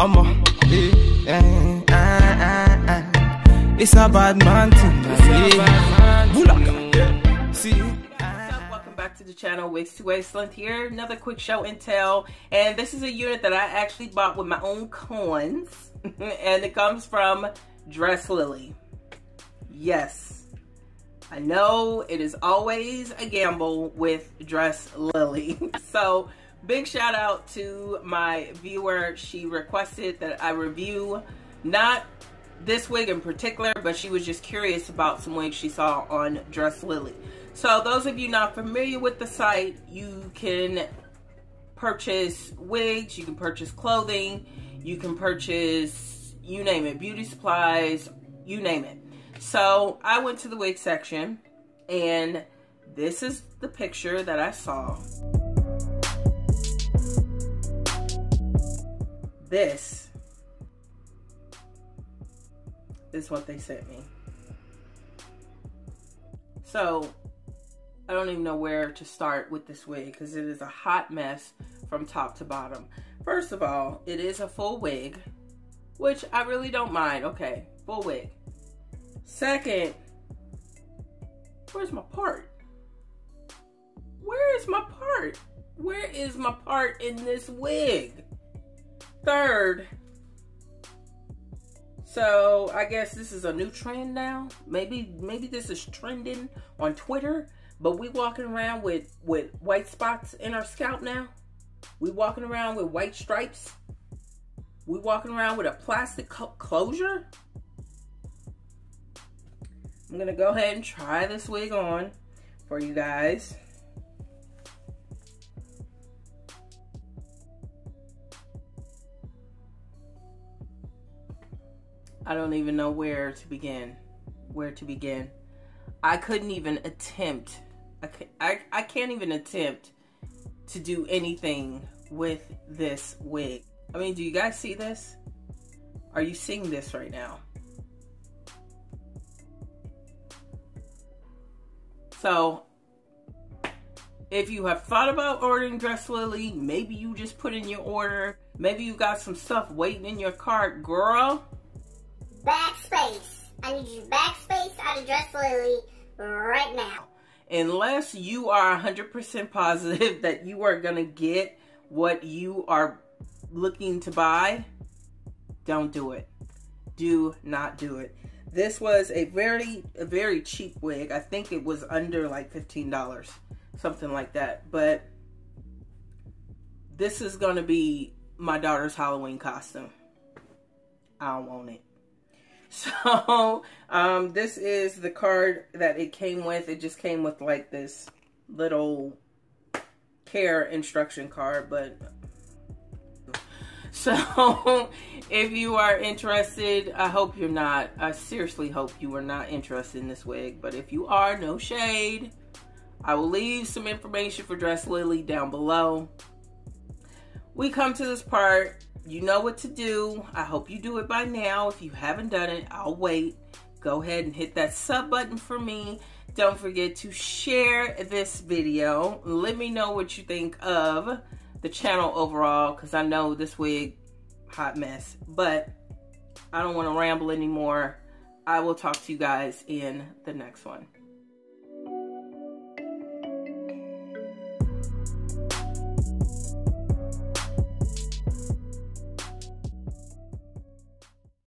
I'm a, eh, eh, eh, eh. It's a bad man thing. Yeah. Bulaka. See. Welcome back to the channel, Wigs2WaistLength here. Another quick show and tell. And this is a unit that I actually bought with my own coins. and it comes from Dress Lily. Yes. I know it is always a gamble with Dress Lily. so big shout out to my viewer. She requested that I review not this wig in particular, but she was just curious about some wigs she saw on Dress Lily. So those of you not familiar with the site, you can purchase wigs, you can purchase clothing, you can purchase, you name it, beauty supplies, you name it. So I went to the wig section and this is the picture that I saw. This is what they sent me. So, I don't even know where to start with this wig because it is a hot mess from top to bottom. First of all, it is a full wig, which I really don't mind. Okay, full wig. Second, where's my part? Where is my part? Where is my part in this wig? Third, so I guess this is a new trend now. Maybe maybe this is trending on Twitter, but we walking around with with white spots in our scalp now. We walking around with white stripes. We walking around with a plastic closure. I'm gonna go ahead and try this wig on for you guys. I don't even know where to begin. Where to begin. I couldn't even attempt. I, I, I can't even attempt to do anything with this wig. I mean, do you guys see this? Are you seeing this right now? So, if you have thought about ordering Dress Lily, maybe you just put in your order. Maybe you got some stuff waiting in your cart, girl backspace. I need you to backspace out of Dress Lily right now. Unless you are 100% positive that you are going to get what you are looking to buy, don't do it. Do not do it. This was a very, a very cheap wig. I think it was under like $15, something like that. But this is going to be my daughter's Halloween costume. I don't want it. So um, this is the card that it came with. It just came with like this little care instruction card, but so if you are interested, I hope you're not. I seriously hope you are not interested in this wig, but if you are, no shade. I will leave some information for Dress Lily down below. We come to this part you know what to do. I hope you do it by now. If you haven't done it, I'll wait. Go ahead and hit that sub button for me. Don't forget to share this video. Let me know what you think of the channel overall because I know this wig, hot mess. But I don't want to ramble anymore. I will talk to you guys in the next one.